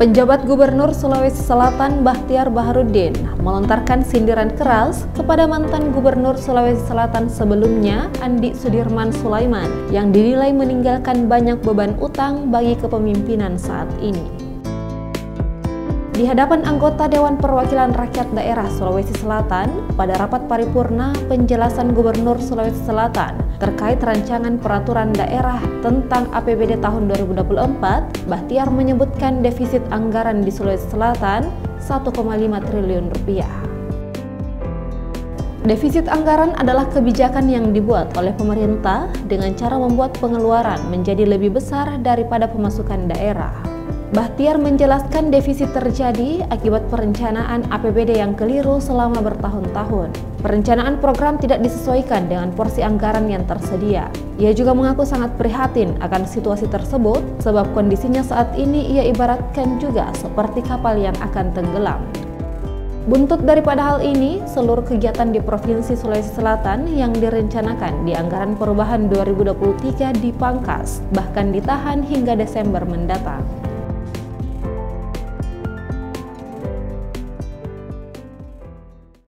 Penjabat Gubernur Sulawesi Selatan Bahtiar Baharudin melontarkan sindiran keras kepada mantan Gubernur Sulawesi Selatan sebelumnya Andi Sudirman Sulaiman yang dinilai meninggalkan banyak beban utang bagi kepemimpinan saat ini. Di hadapan anggota Dewan Perwakilan Rakyat Daerah Sulawesi Selatan pada rapat paripurna penjelasan Gubernur Sulawesi Selatan terkait rancangan peraturan daerah tentang APBD tahun 2024, Bahtiar menyebutkan defisit anggaran di Sulawesi Selatan 1,5 triliun rupiah. Defisit anggaran adalah kebijakan yang dibuat oleh pemerintah dengan cara membuat pengeluaran menjadi lebih besar daripada pemasukan daerah. Bahtiar menjelaskan defisit terjadi akibat perencanaan APBD yang keliru selama bertahun-tahun. Perencanaan program tidak disesuaikan dengan porsi anggaran yang tersedia. Ia juga mengaku sangat prihatin akan situasi tersebut sebab kondisinya saat ini ia ibaratkan juga seperti kapal yang akan tenggelam. Buntut daripada hal ini, seluruh kegiatan di Provinsi Sulawesi Selatan yang direncanakan di anggaran perubahan 2023 dipangkas, bahkan ditahan hingga Desember mendatang.